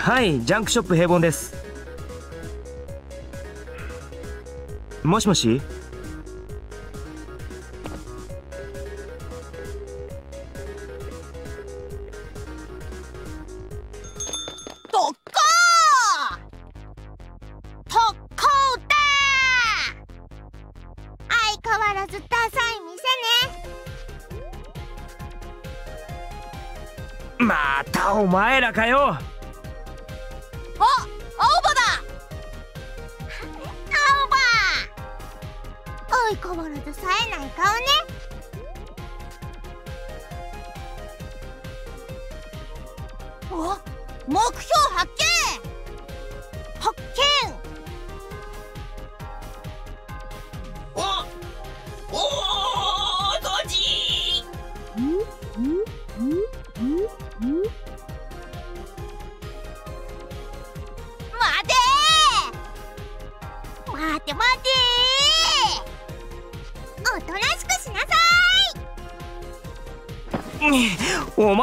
はいジャンクショップ平凡です。もしもし？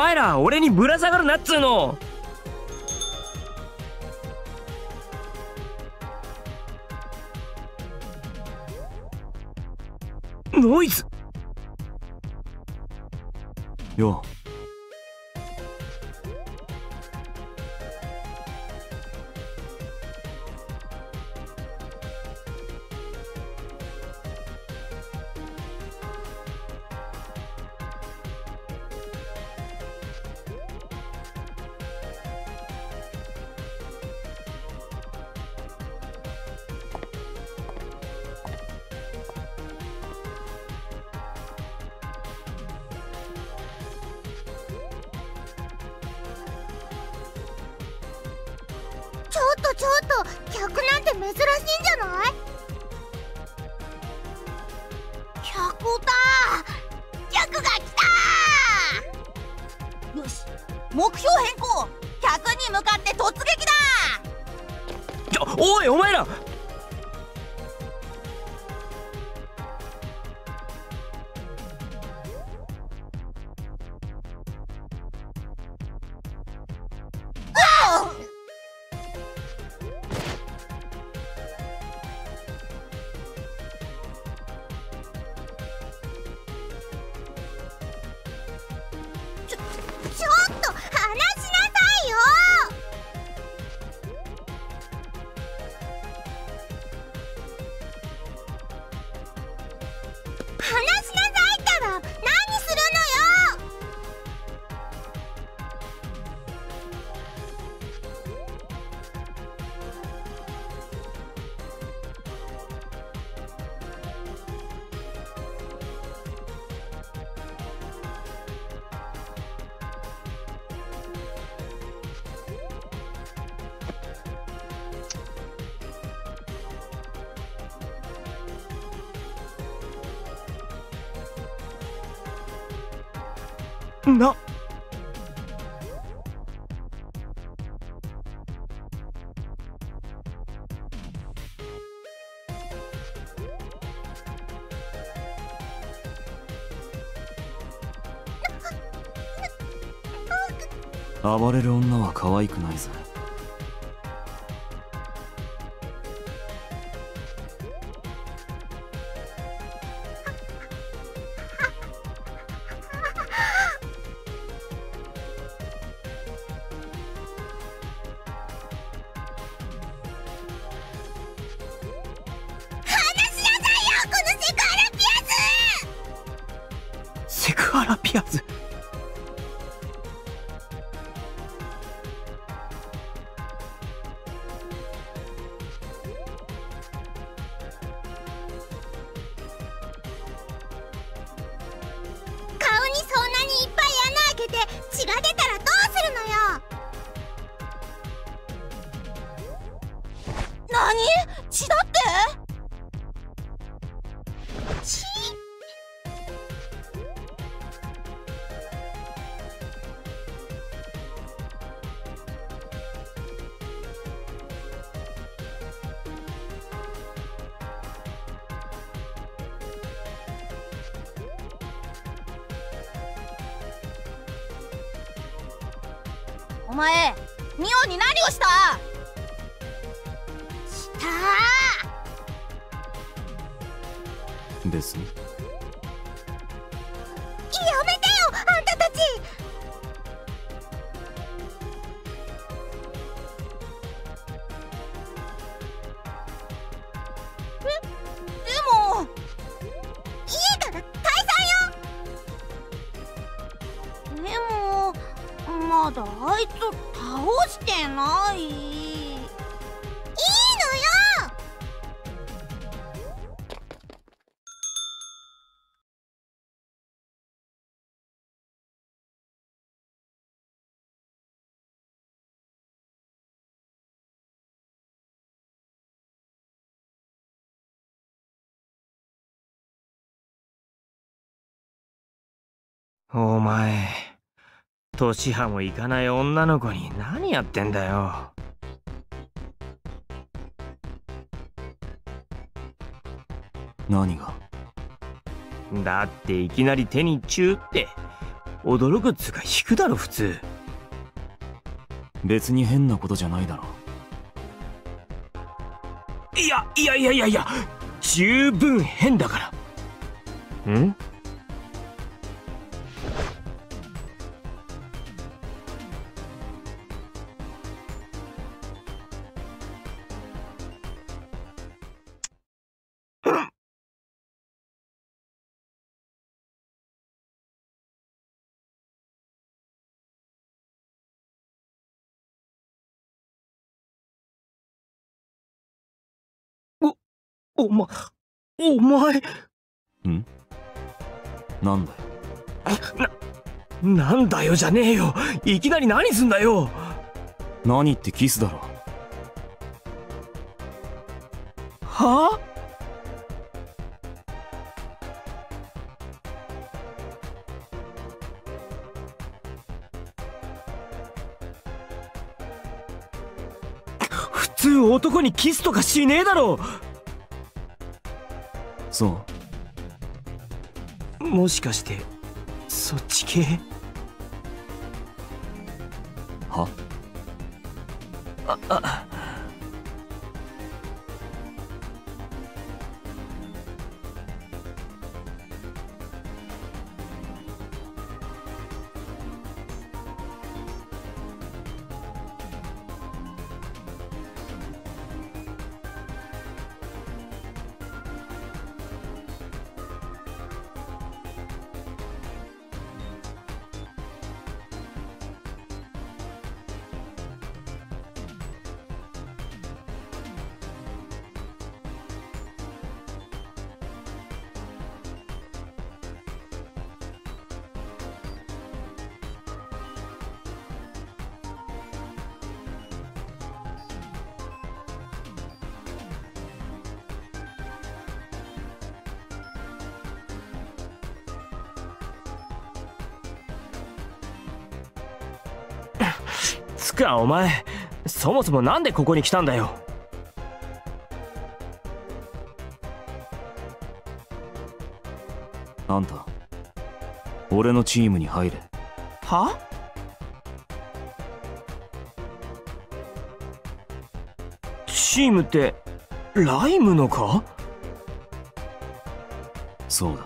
前ら俺にぶら下がるなっつうの。ちょっと客なんて珍しいんじゃない？客だ客が来たよし目標変更！客に向かって突撃だおいお前ら！暴れる女は可愛くないぜ。年派もいかない女の子に何やってんだよ。何が？だっていきなり手にチューって驚くっつうか引くだろ普通。別に変なことじゃないだろ。いやいやいやいやいや十分変だから。ん？おまお前。なんだよ。なんだよじゃねえよ。いきなり何すんだよ。何ってキスだろ。は普通男にキスとかしねえだろそう。もしかしてそっち系？お前そもそもなんでここに来たんだよ？あんた俺のチームに入れ。は？チームってライムのか？そうだ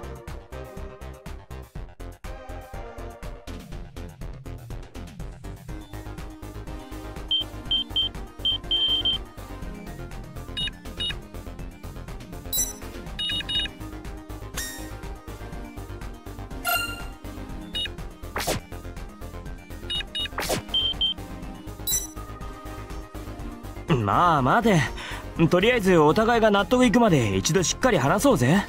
まあ待てとりあえずお互いが納得いくまで一度しっかり話そうぜ。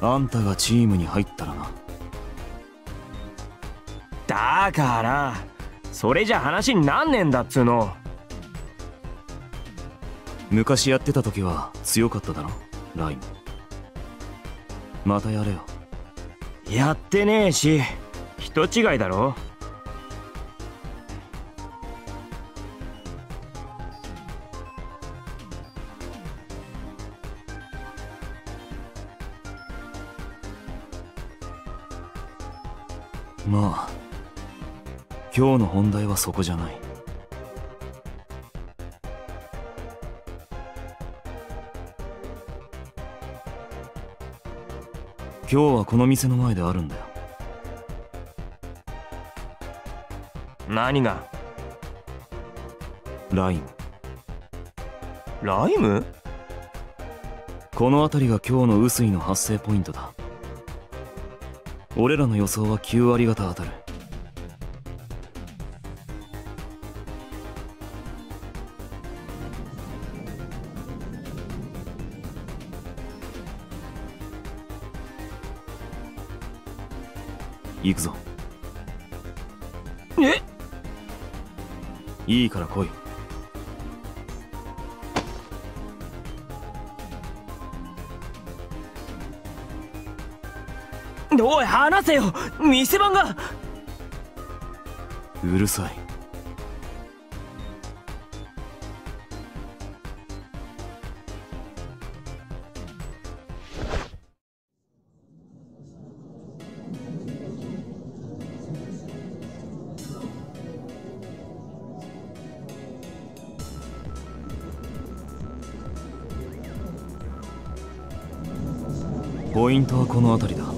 あんたがチームに入ったらな。だからそれじゃ話になんねえんだっつうの。昔やってた時は強かっただろ？ライムまたやれよ。やってねえし人違いだろ本題はそこじゃない。今日はこの店の前であるんだよ。何が？ライム。ライム？この辺りが今日の雨水の発生ポイントだ。俺らの予想は9割方当たるせよ。店番が。うるさい。ポイントはこの辺りだ。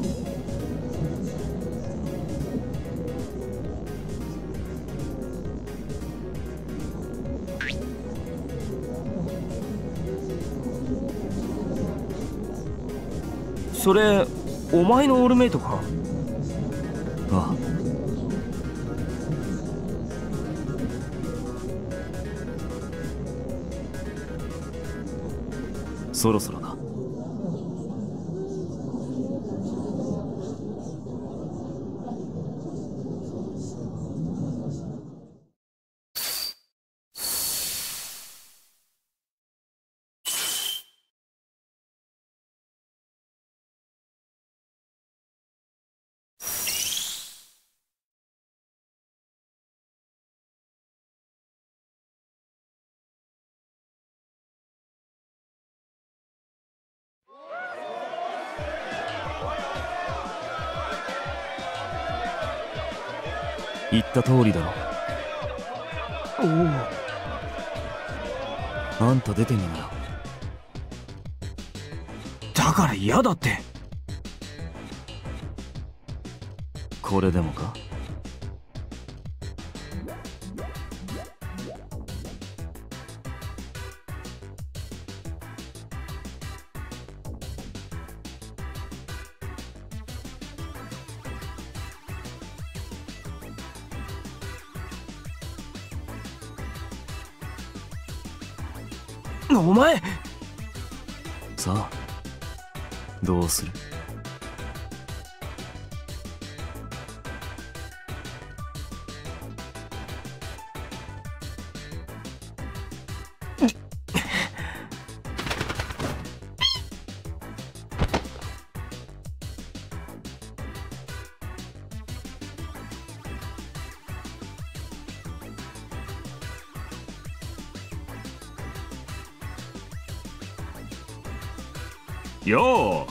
それお前のオールメイトか？ああ。そろそろだ。った通りだろ。おおあんた出てみな。よだから嫌だって。これでもか？よ。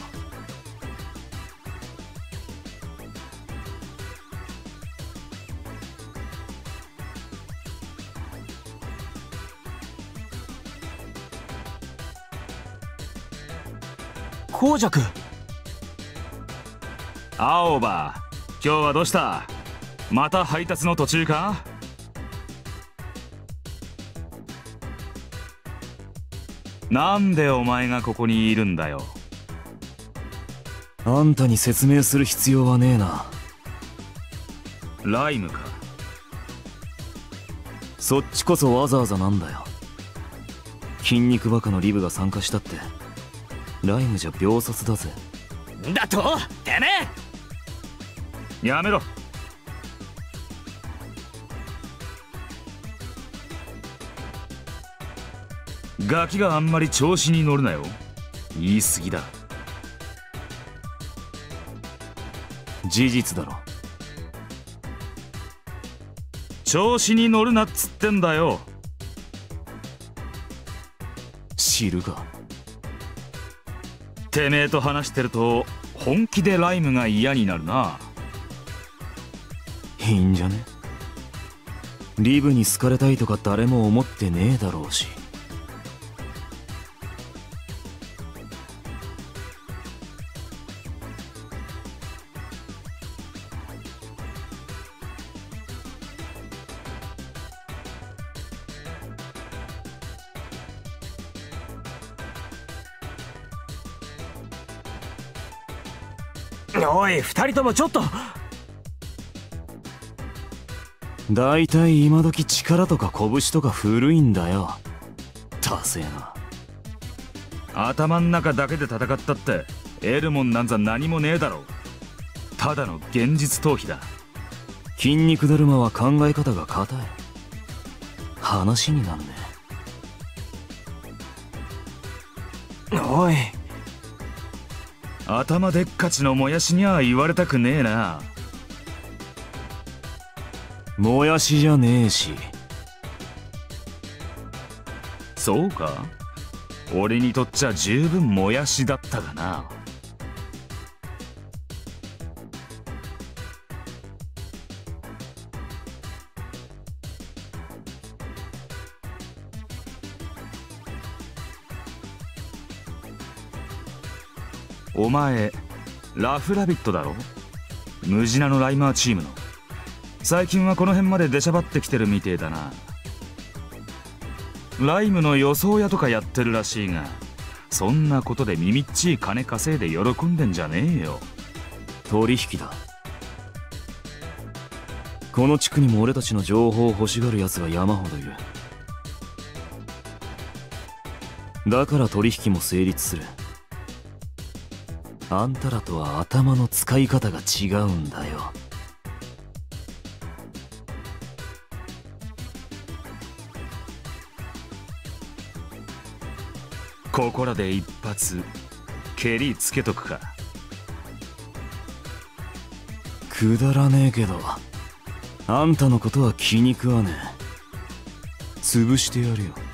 う紅雀。青葉今日はどうした？また配達の途中か？なんでお前がここにいるんだよあんたに説明する必要はねえな。ライムか。そっちこそわざわざなんだよ。筋肉バカのリブが参加したって。ライムじゃ秒殺だぜ。だと？てめえ！やめろ。ガキがあんまり調子に乗るなよ。言い過ぎだ事実だろ。調子に乗るなっつってんだよ。知るかてめえと話してると本気でライムが嫌になるな。いいんじゃね？リブに好かれたいとか誰も思ってねえだろうし。おい二人ともちょっと。大体今時力とか拳とか古いんだよ。ダセえな。頭ん中だけで戦ったってエルモンなんざ何もねえだろただの現実逃避だ。筋肉だるまは考え方が硬い。話になんねおい頭でっかちのもやしには言われたくねえな。もやしじゃねえし。そうか。俺にとっちゃ十分もやしだったがな前ラフラビットだろ？ムジナのライマーチームの。最近はこの辺まで出しゃばってきてるみてえだな。ライムの予想屋とかやってるらしいがそんなことで耳っちい金稼いで喜んでんじゃねえよ。取引だ。この地区にも俺たちの情報を欲しがる奴が山ほどいる。だから取引も成立する。あんたらとは頭の使い方が違うんだよ。ここらで一発蹴りつけとくか。くだらねえけどあんたのことは気に食わねえ。潰してやるよ。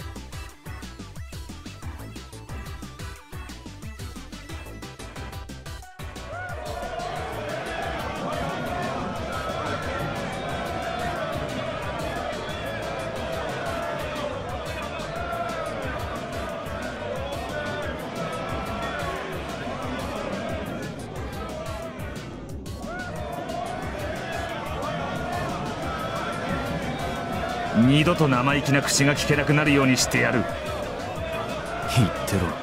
二度と生意気な口が聞けなくなるようにしてやる。言ってろ。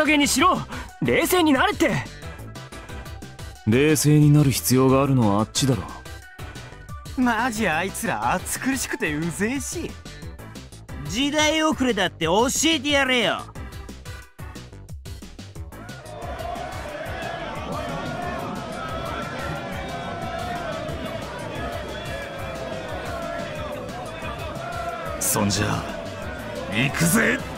加減にしろ。冷静になれって。冷静になる必要があるのはあっちだろマジあいつら暑苦しくてうぜえし。時代遅れだって教えてやれよ。そんじゃ行くぜ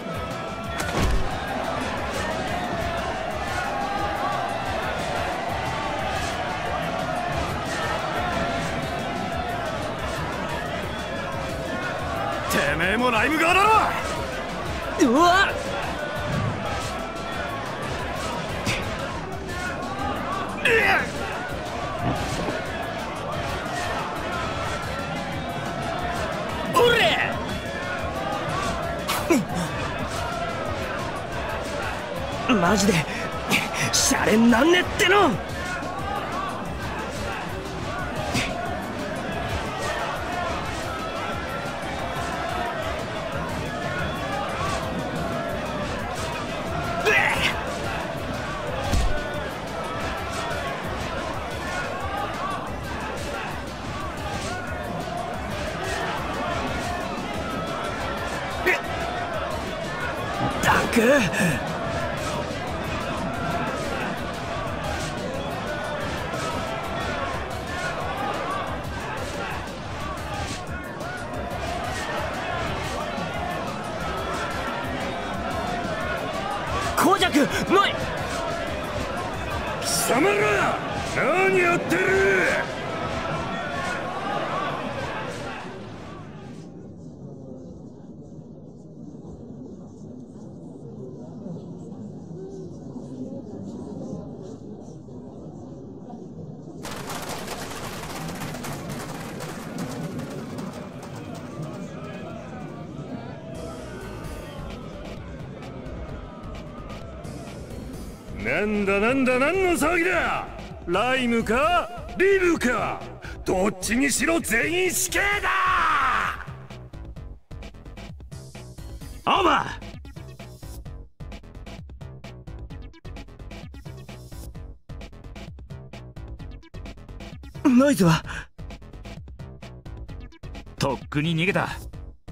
もライム側だろうわおれマジでシャレになんねっ。てのんだなんだ何の騒ぎだ。ライムかリブか。どっちにしろ全員死刑だ。アーバー。ノイズは？とっくに逃げた。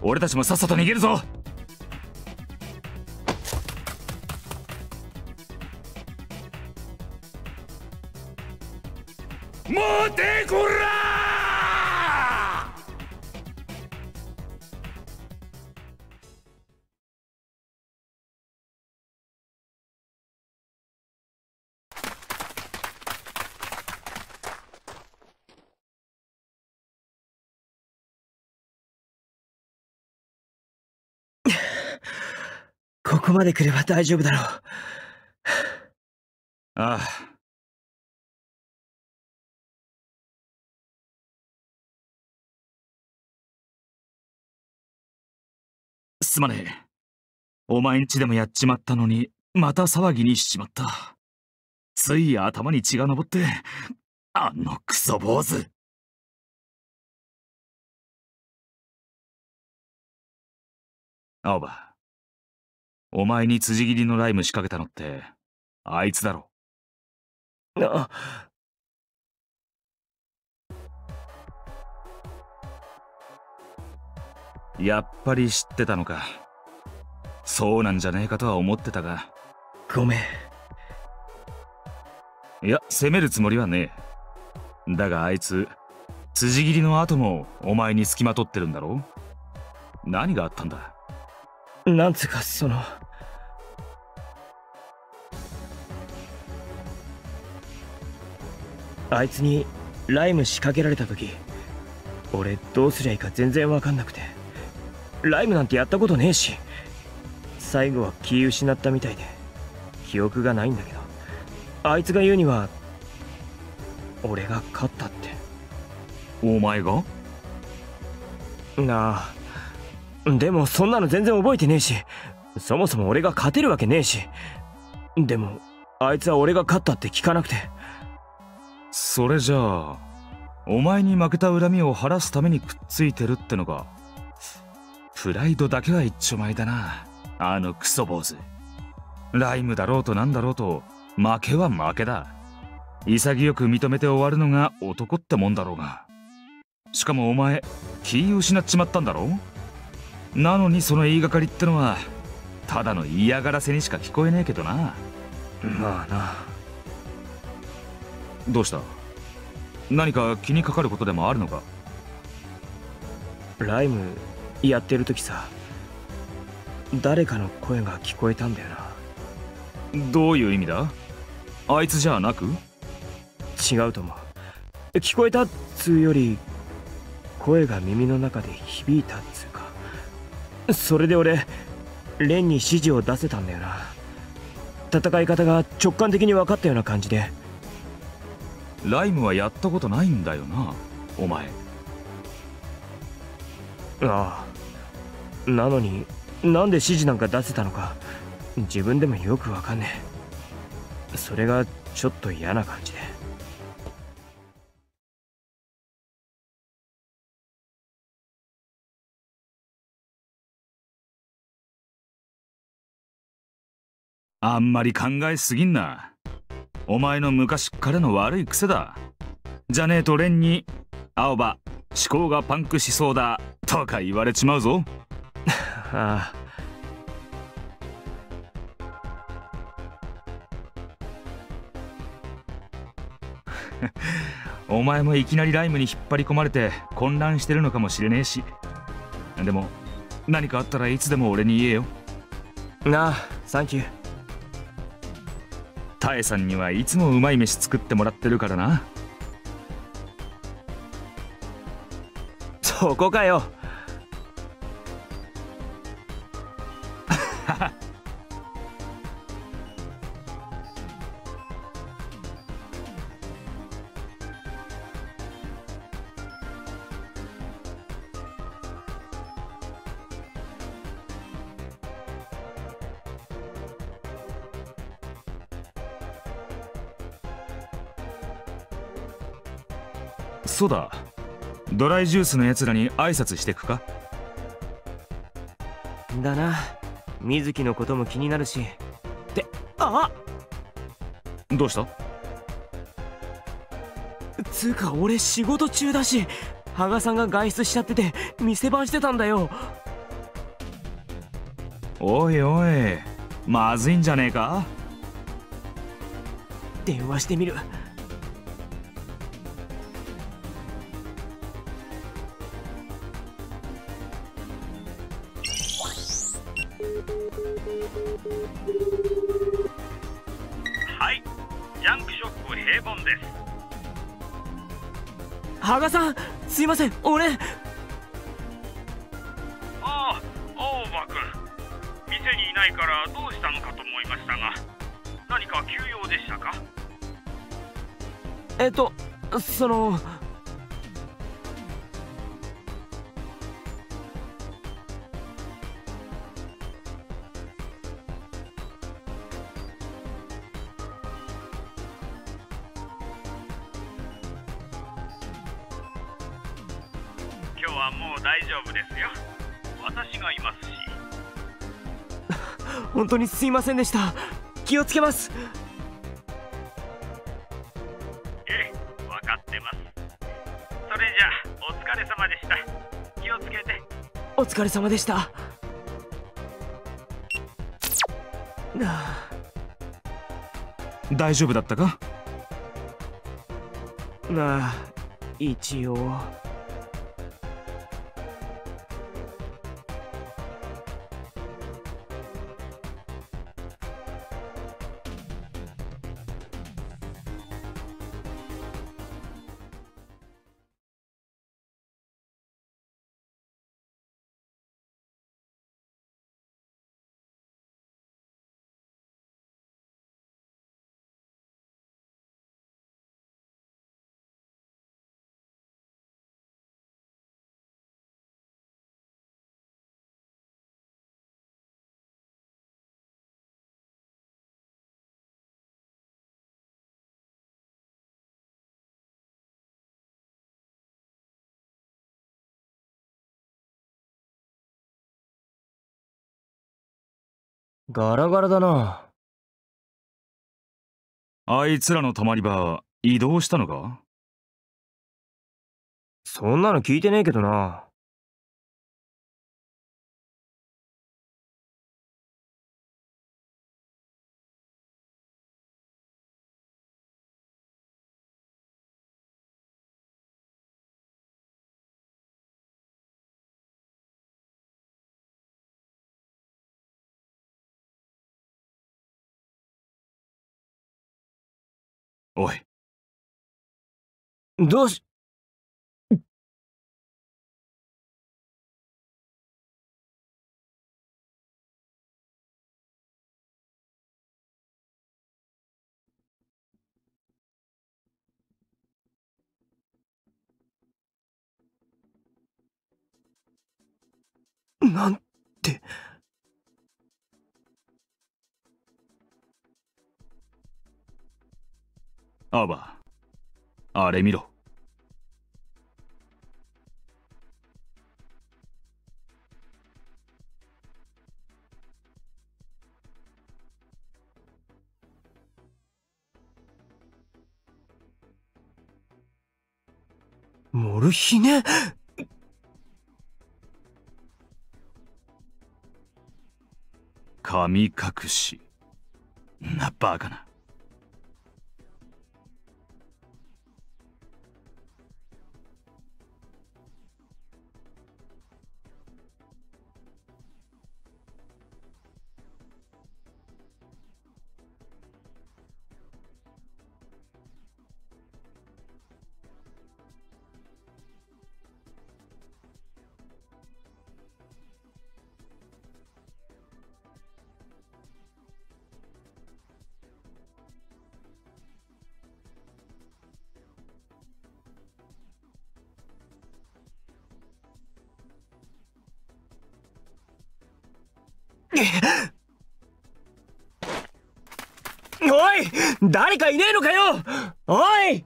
俺たちもさっさと逃げるぞここまで来れば大丈夫だろう。ああ。すまねえ。お前んちでもやっちまったのにまた騒ぎにしちまった。つい頭に血が上ってあのクソ坊主。青葉。お前に辻斬りのライム仕掛けたのってあいつだろ。あやっぱり知ってたのか。そうなんじゃねえかとは思ってたが。ごめん。いや責めるつもりはねえ。だがあいつ辻斬りの後もお前につきまとってるんだろ。何があったんだなんつうかそのあいつにライム仕掛けられた時俺どうすりゃいいか全然わかんなくてライムなんてやったことねえし最後は気失ったみたいで記憶がないんだけどあいつが言うには俺が勝ったって。お前が？なあでもそんなの全然覚えてねえしそもそも俺が勝てるわけねえし。でもあいつは俺が勝ったって聞かなくて。それじゃあお前に負けた恨みを晴らすためにくっついてるってのかプライドだけは一丁前だなあのクソ坊主。ライムだろうとなんだろうと負けは負けだ。潔く認めて終わるのが男ってもんだろうが。しかもお前気失っちまったんだろう？なのにその言いがかりってのはただの嫌がらせにしか聞こえねえけどな。まあな。どうした？何か気にかかることでもあるのか？ライムやってる時さ誰かの声が聞こえたんだよな。どういう意味だ？あいつじゃなく？違うと思う。聞こえたっつうより声が耳の中で響いたっつう。かそれで俺レンに指示を出せたんだよな。戦い方が直感的に分かったような感じで。ライムはやったことないんだよなお前。ああ。なのになんで指示なんか出せたのか自分でもよくわかんねえ。それがちょっと嫌な感じであんまり考えすぎんな。お前の昔っからの悪い癖だ。じゃねえとレンに青葉思考がパンクしそうだ。とか言われちまうぞ。ああ。お前もいきなりライムに引っ張り込まれて混乱してるのかもしれねえし。でも何かあったらいつでも俺に言えよ。なあサンキュータエさんにはいつもうまい飯作ってもらってるからな。そこかよ。そうだ。ドライジュースのやつらに挨拶してくか？だな。水木のことも気になるし。ってあ。どうした？つうか俺仕事中だし羽賀さんが外出しちゃってて店番してたんだよ。おいおいまずいんじゃねえか？電話してみるはい。ジャンクショップ平凡です。羽賀さんすいません。俺。ああ青葉君店にいないからどうしたのかと思いましたが何か急用でしたか？えっとその当にすいませんでした。気をつけます。ええ分かってます。それじゃあお疲れ様でした。気をつけて。お疲れ様でした。はあ。大丈夫だったか？まあ一応ガラガラだな。あいつらの泊まり場、移動したのか？そんなの聞いてねえけどな。おい。どうしなんて。アバあれ見ろ。モルヒネ？神隠し。なバカな誰かいねえのかよ！おい！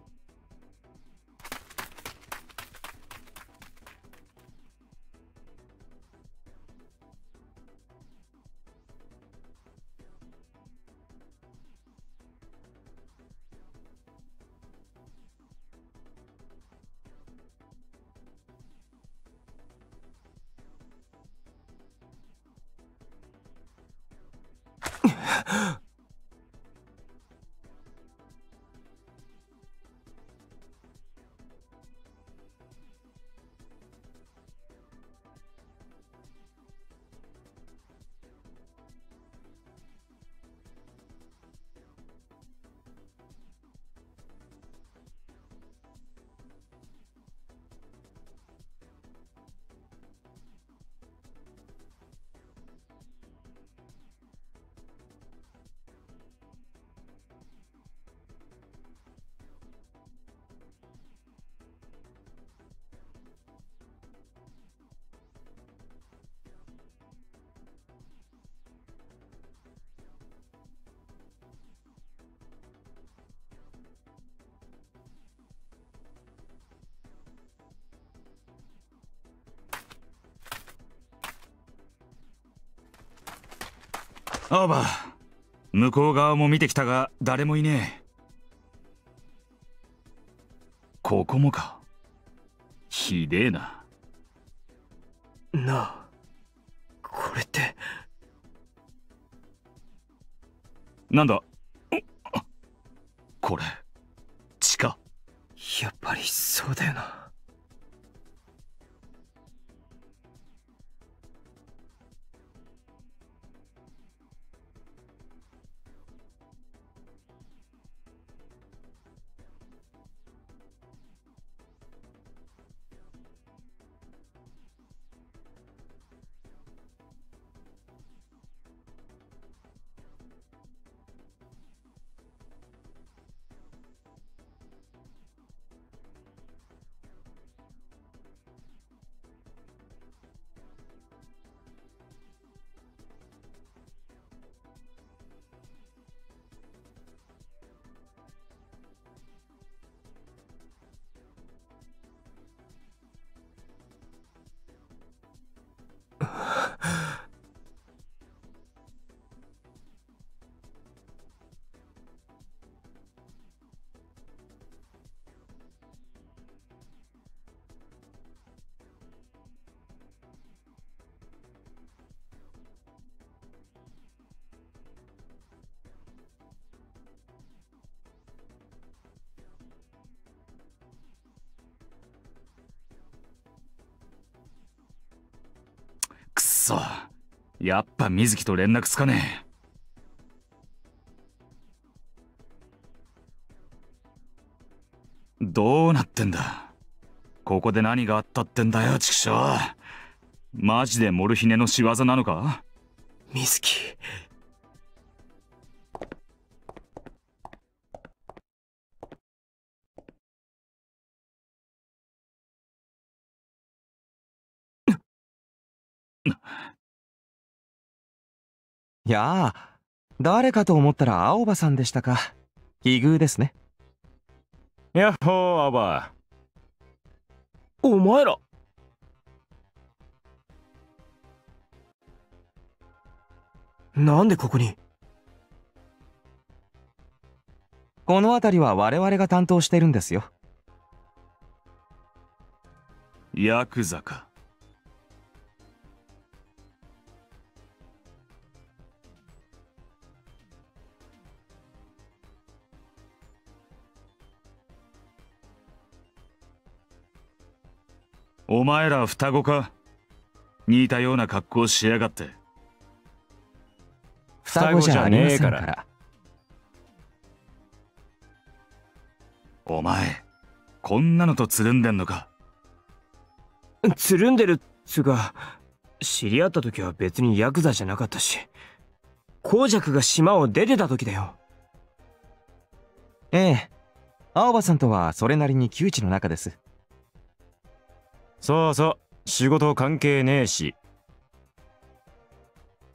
アーバ向こう側も見てきたが誰もいねえ。ここもか。ひでえな。な。あこれって。なんだ？やっぱ水木と連絡つかねえ。どうなってんだ？ここで何があったってんだよ畜生。マジでモルヒネの仕業なのか？水木。やあ誰かと思ったら青葉さんでしたか。奇遇ですね。やっほー青葉お前ら。なんでここに？この辺りは我々が担当してるんですよ。ヤクザかお前ら双子か？似たような格好しやがって。双子じゃねえから。お前こんなのとつるんでんのか？つるんでるっつうか知り合った時は別にヤクザじゃなかったし孔雀が島を出てた時だよ。ええ。青葉さんとはそれなりに窮地の中ですそうそう。仕事関係ねえし。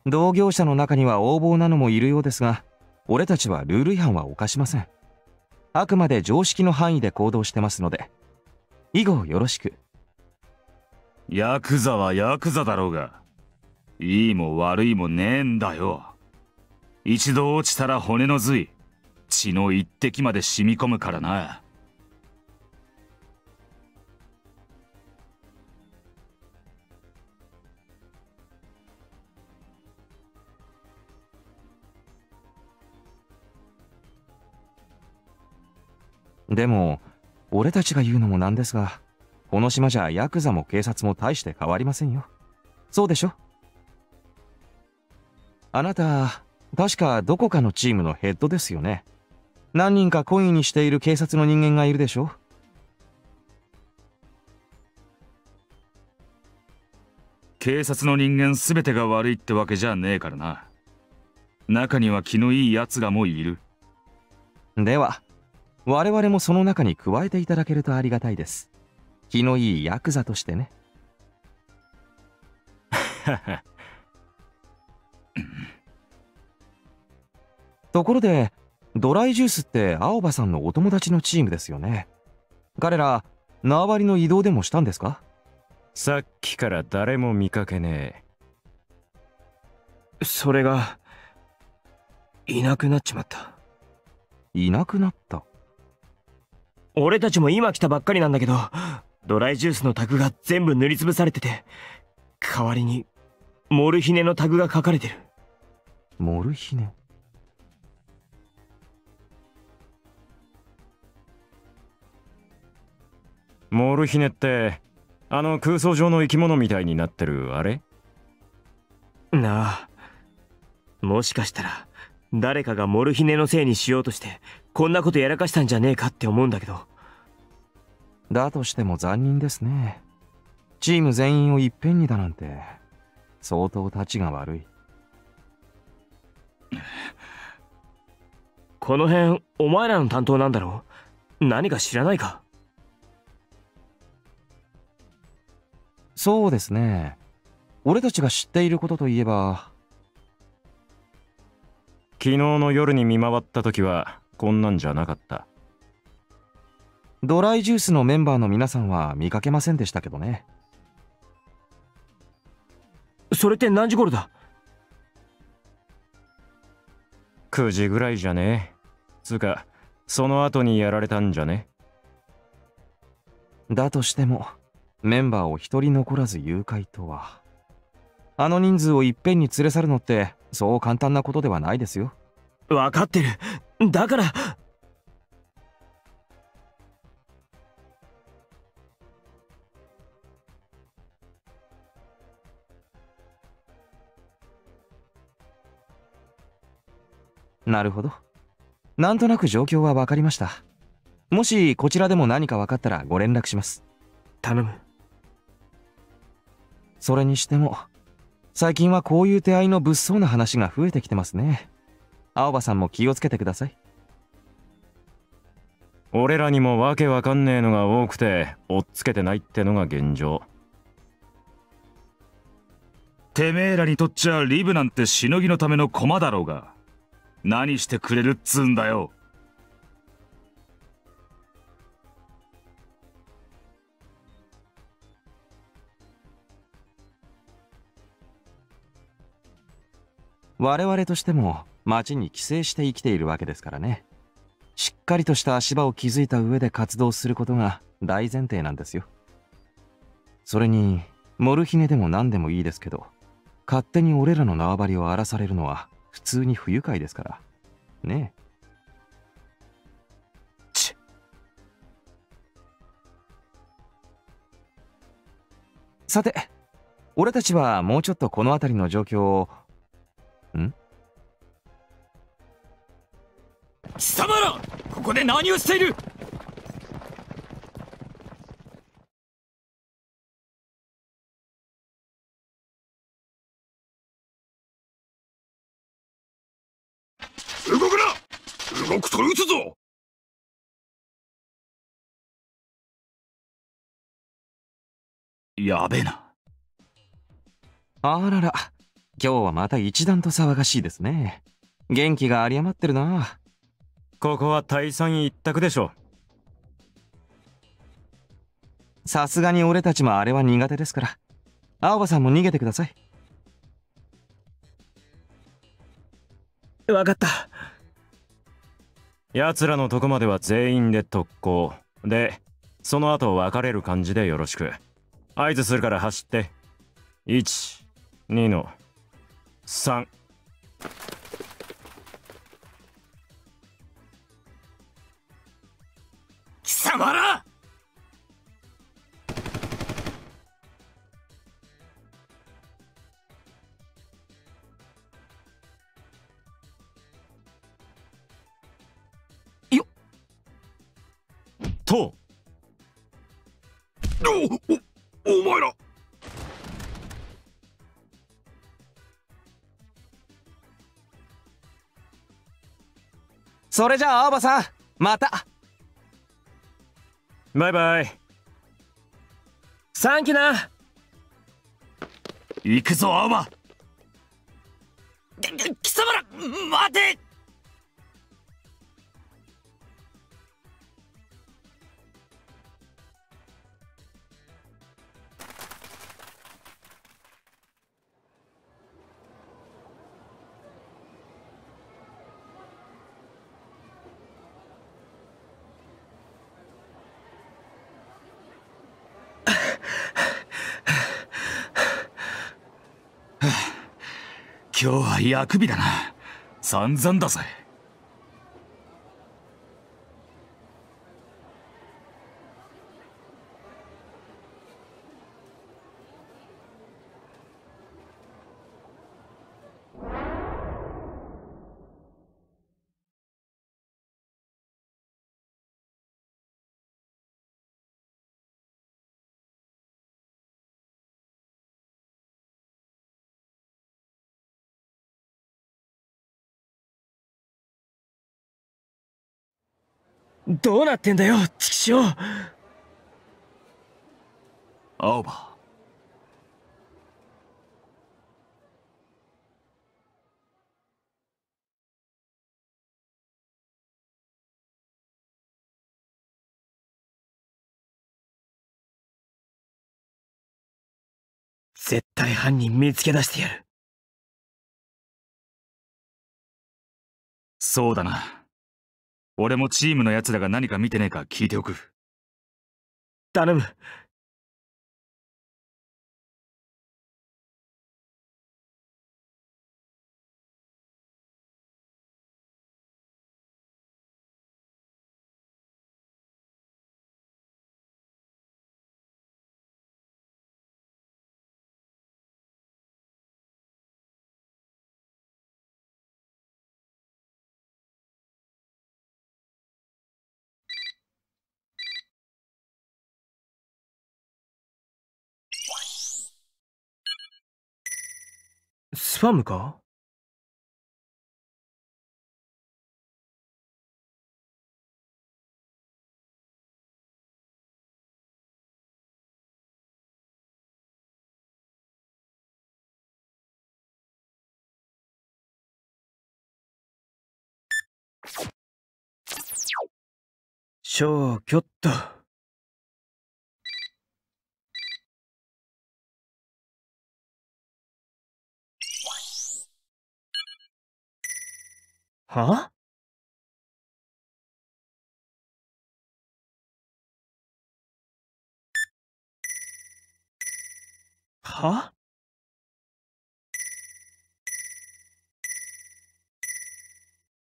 同業者の中には横暴なのもいるようですが俺たちはルール違反は犯しません。あくまで常識の範囲で行動してますので以後よろしく。ヤクザはヤクザだろうがいいも悪いもねえんだよ。一度落ちたら骨の髄血の一滴まで染み込むからなでも俺たちが言うのもなんですがこの島じゃヤクザも警察も大して変わりませんよ。そうでしょ？あなた確かどこかのチームのヘッドですよね。何人か懇意にしている警察の人間がいるでしょ警察の人間全てが悪いってわけじゃねえからな。中には気のいい奴らもいる。では我々もその中に加えていただけるとありがたいです。気のいいヤクザとしてね。ところでドライジュースって青葉さんのお友達のチームですよね。彼ら縄張りの移動でもしたんですか？さっきから誰も見かけねそれがいなくなっちまった。いなくなった俺たちも今来たばっかりなんだけどドライジュースのタグが全部塗りつぶされてて代わりにモルヒネのタグが書かれてる。モルヒネ？モルヒネってあの空想上の生き物みたいになってるあれ？なあ。もしかしたら誰かがモルヒネのせいにしようとしてこんなことやらかしたんじゃねえかって思うんだけど。だとしても残忍ですね。チーム全員をいっぺんにだなんて相当たちが悪い。この辺お前らの担当なんだろ何か知らないか？そうですね。俺たちが知っていることといえば昨日の夜に見回った時はこんなんじゃなかった。ドライジュースのメンバーの皆さんは見かけませんでしたけどね。それって何時頃だ？9時ぐらいじゃね。つうかその後にやられたんじゃね。だとしてもメンバーを一人残らず誘拐とは。あの人数をいっぺんに連れ去るのってそう簡単なことではないですよ。分かってる。だから。なるほど。なんとなく状況は分かりました。もしこちらでも何か分かったらご連絡します。頼む。それにしても最近はこういう手合いの物騒な話が増えてきてますね。青葉さんも気をつけてください。俺らにもわけわかんねえのが多くて追っつけてないってのが現状。てめえらにとっちゃリブなんてしのぎのための駒だろうが。何してくれるっつうんだよ我々としても町に寄生して生きているわけですからね。しっかりとした足場を築いた上で活動することが大前提なんですよ。それにモルヒネでも何でもいいですけど勝手に俺らの縄張りを荒らされるのは普通に不愉快ですから。ねえ。さて俺たちはもうちょっとこの辺りの状況をここで何をしている？動くな！動くと撃つぞ！やべえな。あらら。今日はまた一段と騒がしいですね。元気が有り余ってるな。ここは大三一択でしょさすがに俺たちもあれは苦手ですから。青葉さんも逃げてください。分かった。奴らのとこまでは全員で特攻。でその後別れる感じでよろしく。合図するから走って。12の3様ら！よと。おおお前ら。それじゃあ青葉さん。また。バイバイ。サンキュな。行くぞ青葉。貴様ら待て今日は役日だな。散々だぜ。どうなってんだよチキショウ青葉。絶対犯人見つけ出してやる。そうだな。俺もチームの奴らが何か見てねえか聞いておく。頼む。スパムか？消去っと。はあ？は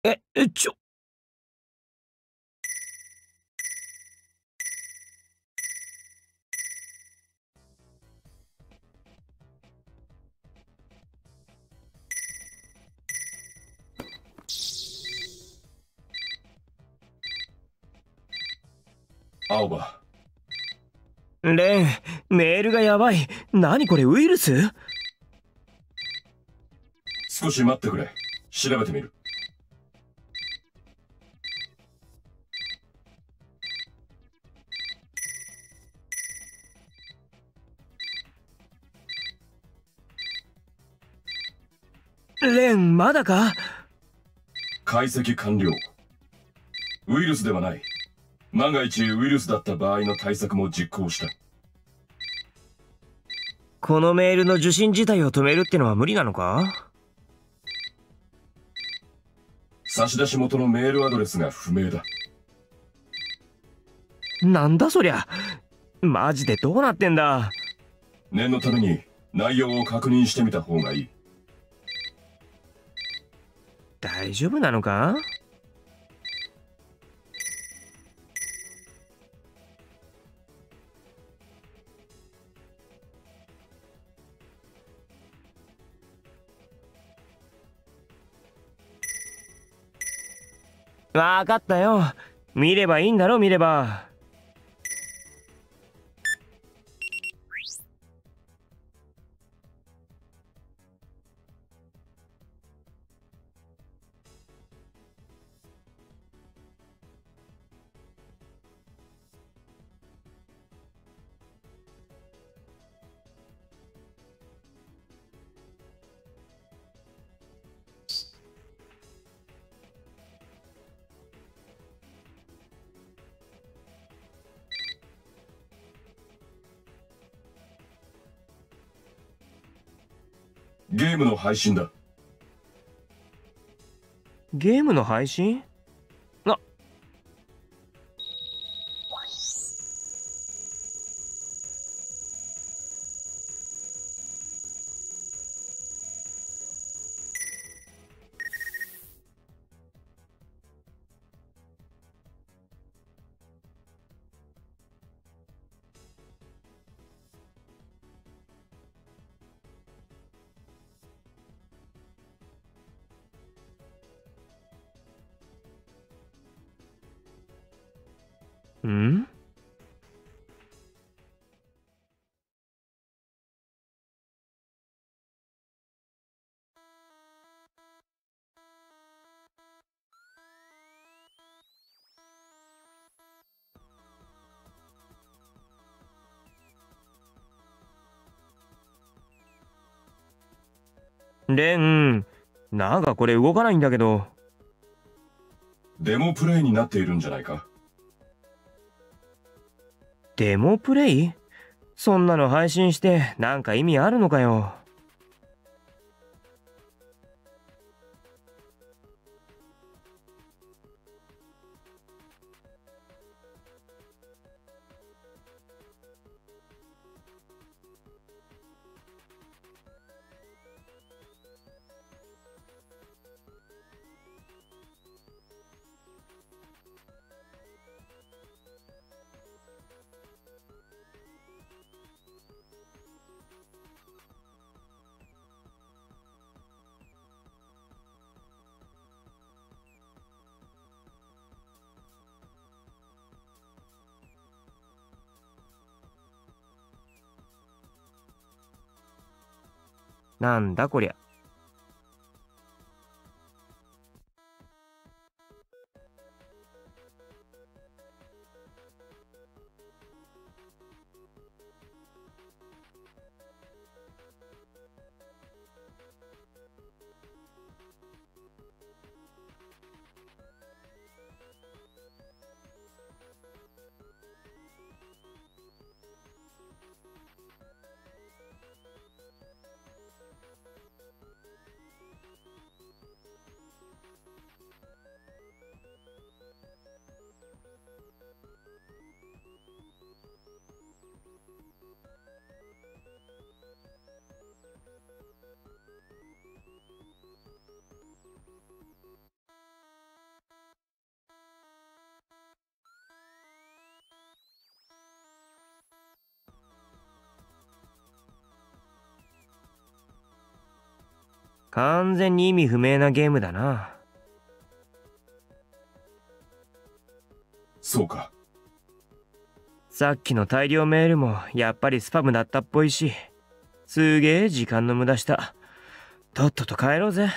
え、え、ちょ。青葉。レン、メールがやばい。何これ、ウイルス？少し待ってくれ。調べてみる。レン、まだか？解析完了。ウイルスではない万が一ウイルスだった場合の対策も実行したこのメールの受信自体を止めるってのは無理なのか？差出元のメールアドレスが不明だ。なんだそりゃ。マジでどうなってんだ？念のために内容を確認してみた方がいい。大丈夫なのか？わかったよ。見ればいいんだろ見れば。ゲームの配信だ。ゲームの配信？レン、なんかこれ動かないんだけど。デモプレイになっているんじゃないか？デモプレイ？そんなの配信してなんか意味あるのかよ。なんだこりゃ。完全に意味不明なゲームだな。そうか。さっきの大量メールもやっぱりスパムだったっぽいし、すげえ時間の無駄した。とっとと帰ろうぜ。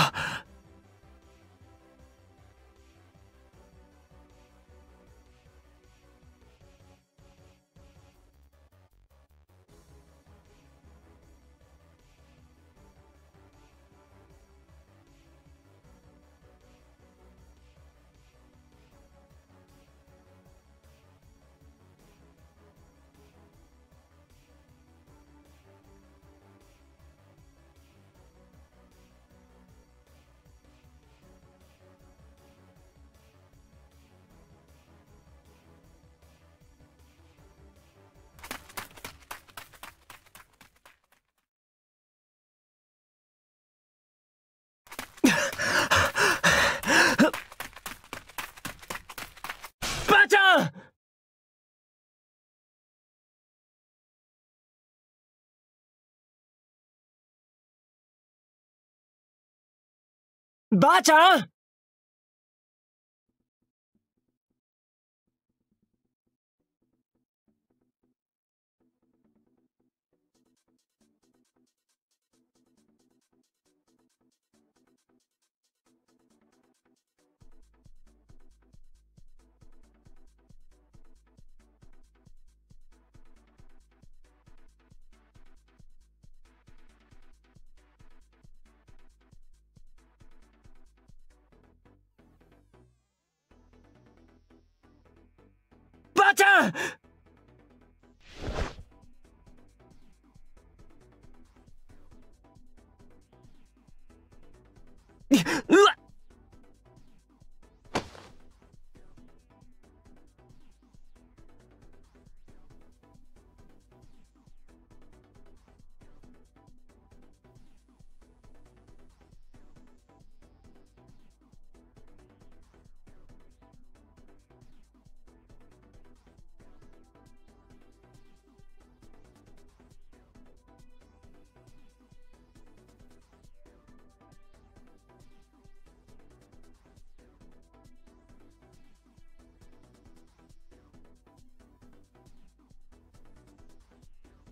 あばあちゃんば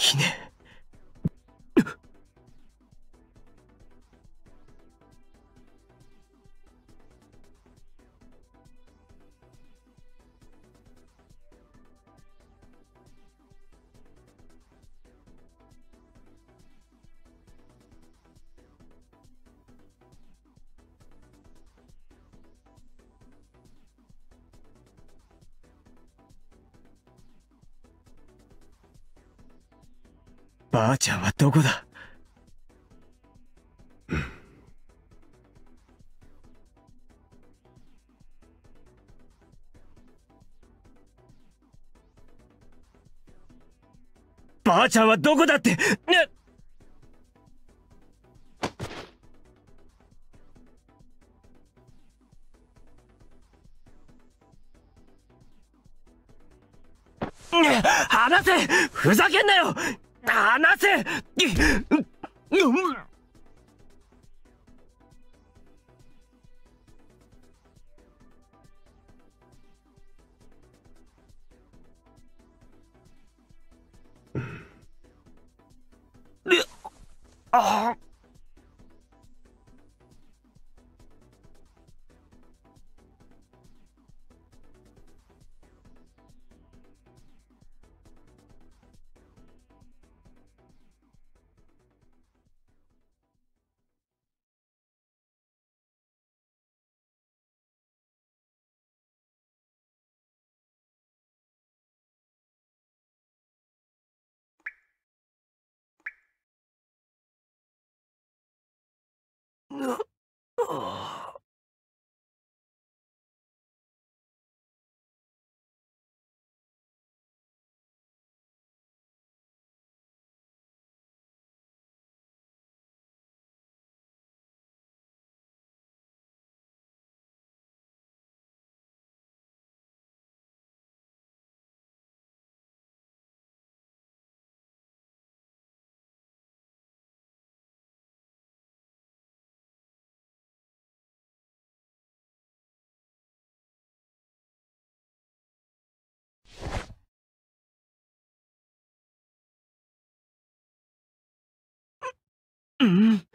ひね。ばあちゃんはどこだ？ばあちゃんはどこだって、ね、離せ！ふざけんなよ！No. う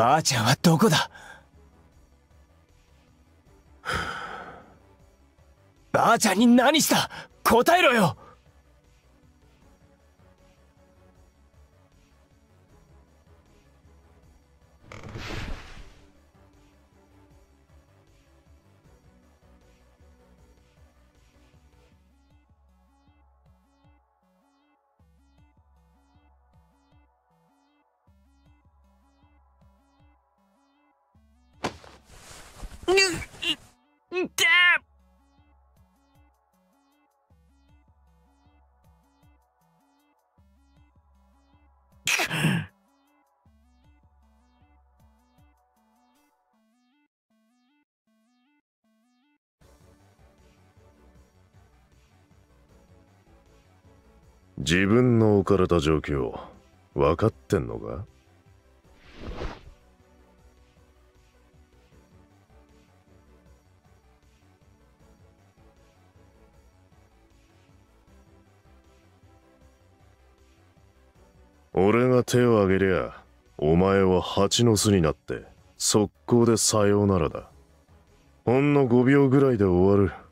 ばあちゃんはどこだ？ばあちゃんに何した？答えろよ！自分の置かれた状況分かってんのか？俺が手を挙げりゃお前は蜂の巣になって速攻でさようならだ。ほんの5秒ぐらいで終わる。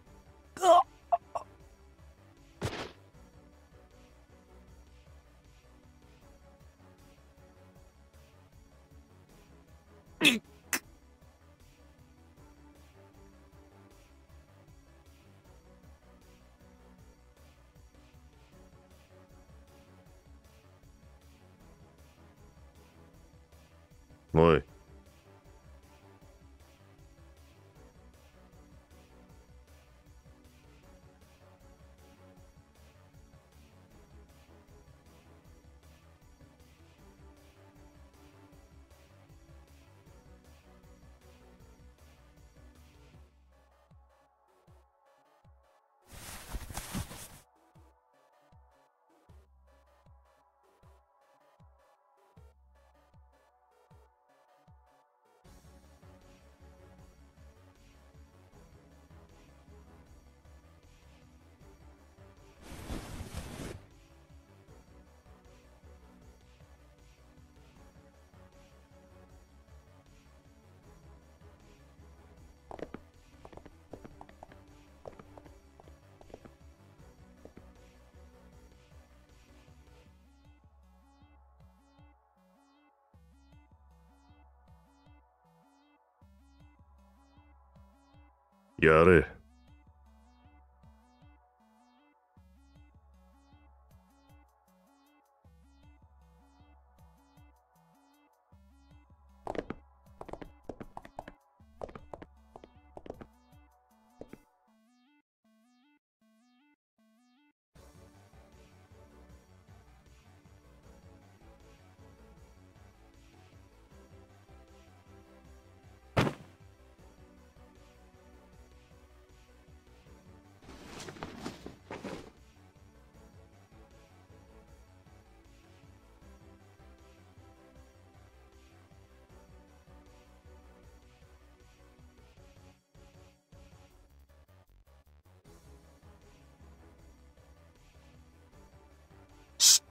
やれ。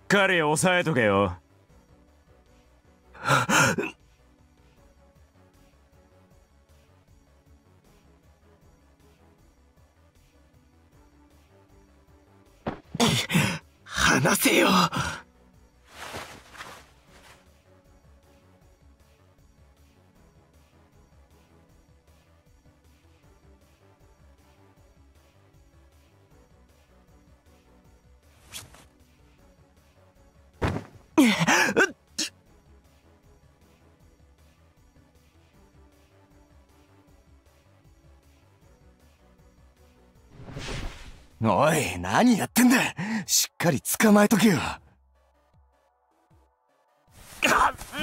かり押さえとけよ。話せよ。おい何やってんだ。しっかり捕まえとけよ。あ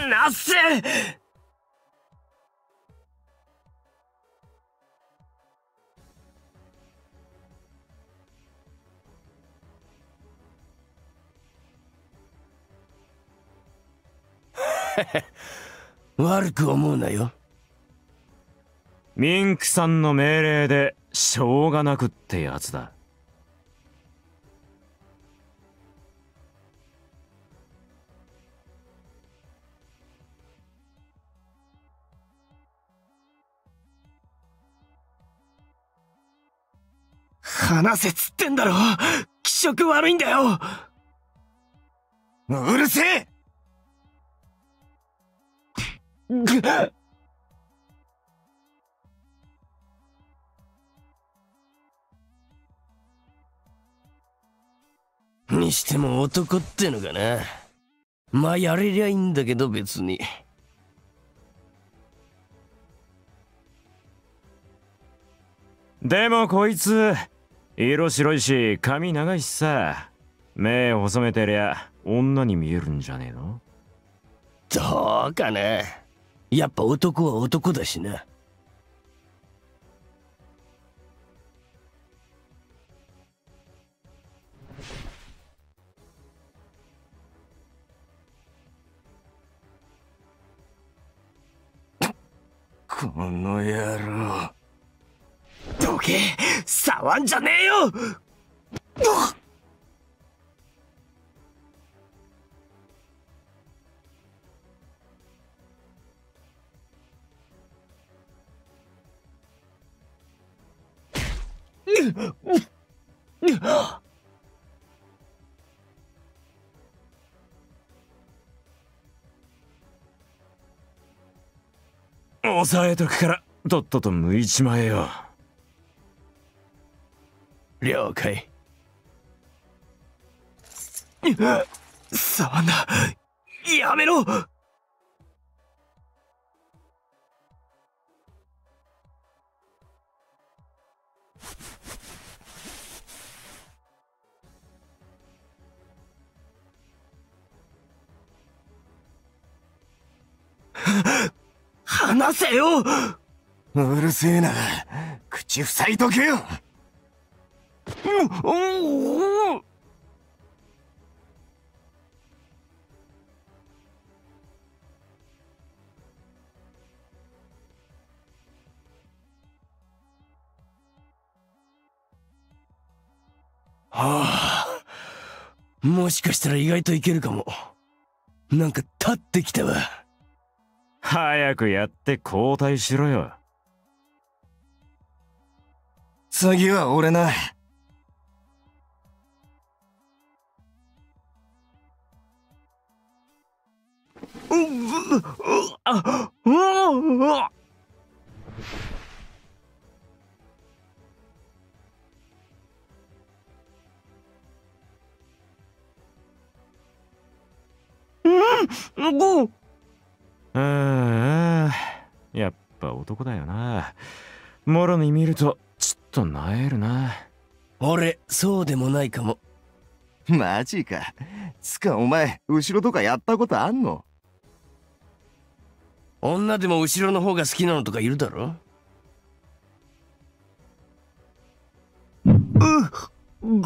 なっせ悪く思うなよ。ミンクさんの命令でしょうがなくってやつだ話せっつってんだろ。気色悪いんだよ。うるせえ。にしても男ってのかな。まあやれりゃいいんだけど別に。でもこいつ色白いし髪長いしさ。目細めてりゃ女に見えるんじゃねえの？どうかなやっぱ男は男だしな。この野郎。どけ触んじゃねえよ！抑えとくからとっとと剥いちまえよ。了解。触んなやめろ。話せよ。うるせえな。口塞いとけよ。うんはあもしかしたら意外といけるかもなん。か立ってきたわ早くやって交代しろよ次は俺なあううん。ごあやっぱ男だよなもろに見るとちっとなえるな俺そうでもないかもマジかつかお前後ろとかやったことあん。の女でも後ろの方が好きなのとかいるだろ？うっ。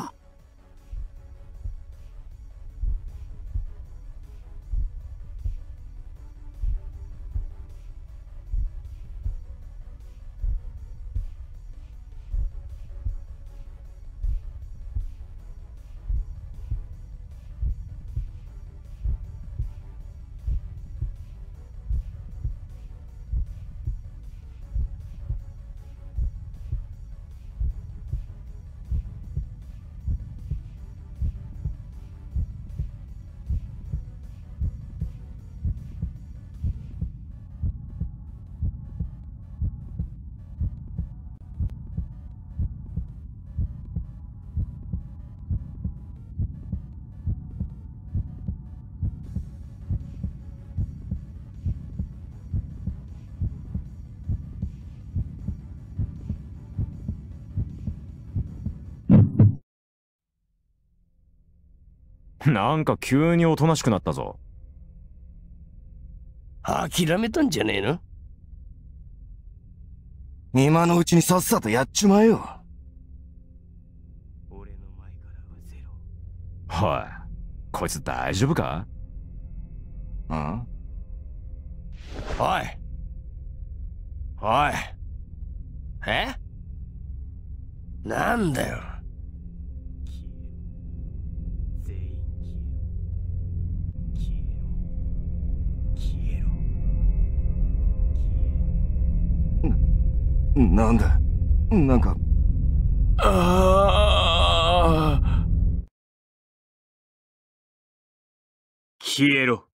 なんか急におとなしくなったぞ。諦めたんじゃねえの？今のうちにさっさとやっちまえよ。おい。こいつ大丈夫か？ん？おい。おい。え？なんだよなんだ？なんか。ああ消えろ。